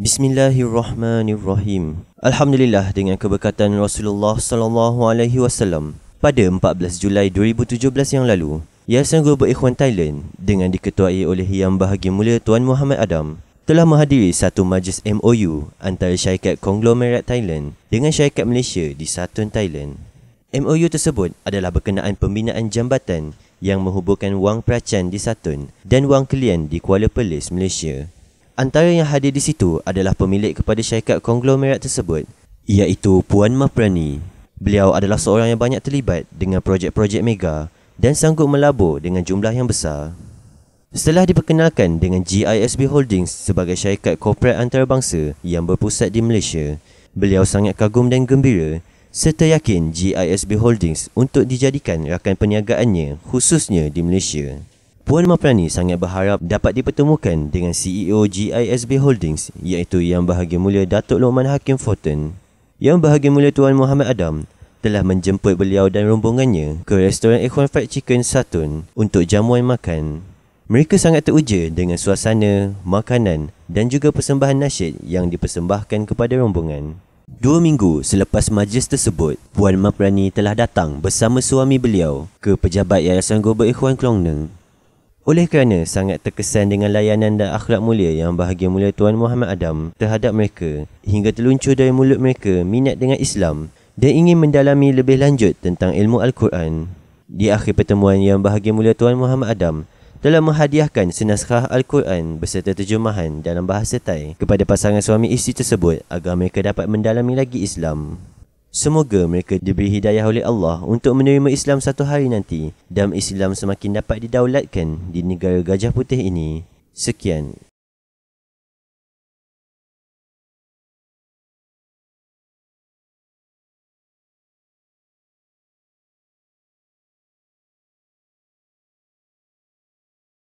Bismillahirrahmanirrahim. Alhamdulillah dengan keberkatan Rasulullah sallallahu alaihi wasallam. Pada 14 Julai 2017 yang lalu, Yayasan Global Ikhwan Thailand dengan diketuai oleh Yang Bahagia Mulia Tuan Muhammad Adam telah menghadiri satu majlis MOU antara syarikat konglomerat Thailand dengan syarikat Malaysia di Satun Thailand. MOU tersebut adalah berkenaan pembinaan jambatan yang menghubungkan Wang Pracan di Satun dan Wang Kelian di Kuala Perlis, Malaysia. Antara yang hadir di situ adalah pemilik kepada syarikat konglomerat tersebut iaitu Puan Maprani. Beliau adalah seorang yang banyak terlibat dengan projek-projek mega dan sanggup melabur dengan jumlah yang besar. Setelah diperkenalkan dengan GISB Holdings sebagai syarikat korporat antarabangsa yang berpusat di Malaysia, beliau sangat kagum dan gembira serta yakin GISB Holdings untuk dijadikan rakan perniagaannya khususnya di Malaysia. Puan Maprani sangat berharap dapat dipertemukan dengan CEO GISB Holdings iaitu Yang Bahagia Mulia Datuk Lokman Hakim Fortin. Yang Bahagia Mulia Tuan Muhammad Adam telah menjemput beliau dan rombongannya ke restoran Ikhwan Fried Chicken Satun untuk jamuan makan. Mereka sangat teruja dengan suasana, makanan dan juga persembahan nasyid yang dipersembahkan kepada rombongan. Dua minggu selepas majlis tersebut, Puan Maprani telah datang bersama suami beliau ke pejabat Yayasan Global Ikhwan Klong oleh kerana sangat terkesan dengan layanan dan akhlak mulia yang bahagia mulia Tuan Muhammad Adam terhadap mereka hingga terluncur dari mulut mereka minat dengan Islam dan ingin mendalami lebih lanjut tentang ilmu Al-Quran. Di akhir pertemuan yang bahagia mulia Tuan Muhammad Adam telah menghadiahkan senaskah Al-Quran beserta terjemahan dalam bahasa Thai kepada pasangan suami isteri tersebut agar mereka dapat mendalami lagi Islam. Semoga mereka diberi hidayah oleh Allah untuk menerima Islam satu hari nanti dan Islam semakin dapat didaulatkan di negara Gajah Putih ini. Sekian.